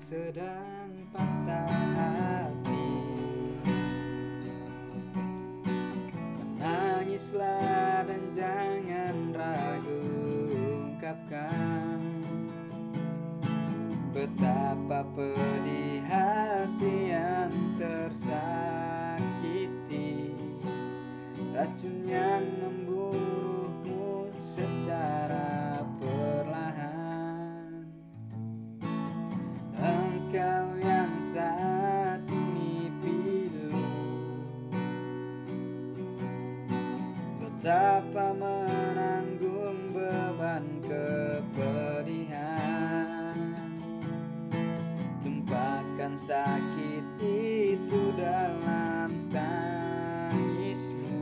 sedang patah hati. Menangislah dan jangan ragu ungkapkan Betapa pedih hati yang tersakiti. Racun Betapa menanggung beban kepedihan. Tumpahkan sakit itu dalam tangismu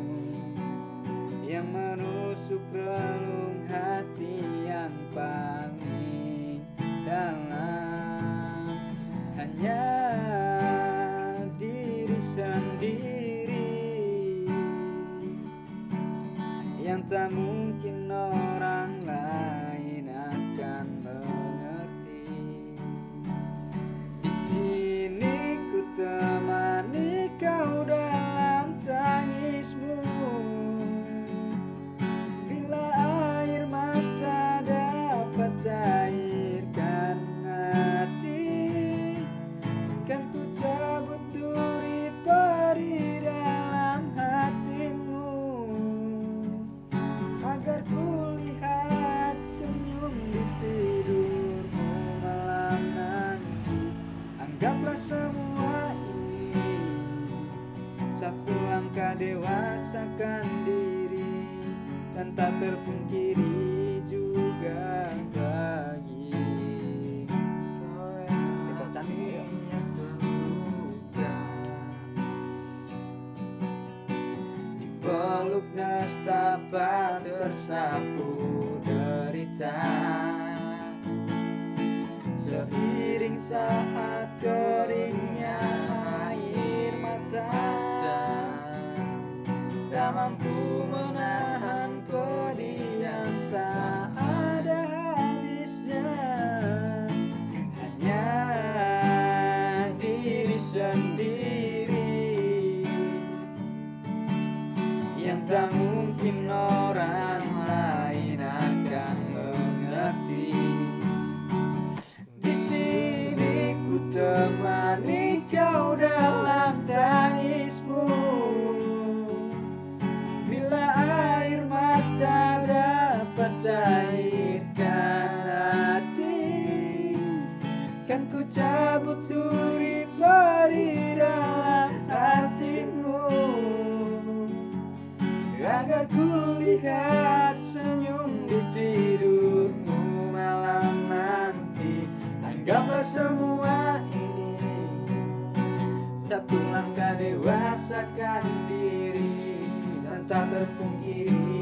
Yang menusuk relung hati yang paling dalam. Hanya diri sendiri Yang tak mungkin orang lain semua ini. Satu langkah dewasakan diri Dan tak terpungkiri juga yang hatinya terluka Dipeluk nestapa tersapu derita. Seiring saat mungkin orang lain akan mengerti. Di sini ku temani kau dalam tangismu. Bila air mata dapat cairkan hati Kan ku cabut duri lihat senyum di tidurmu malam nanti. Anggaplah semua ini Satu langkah dewasakan diri. Dan tak terpungkiri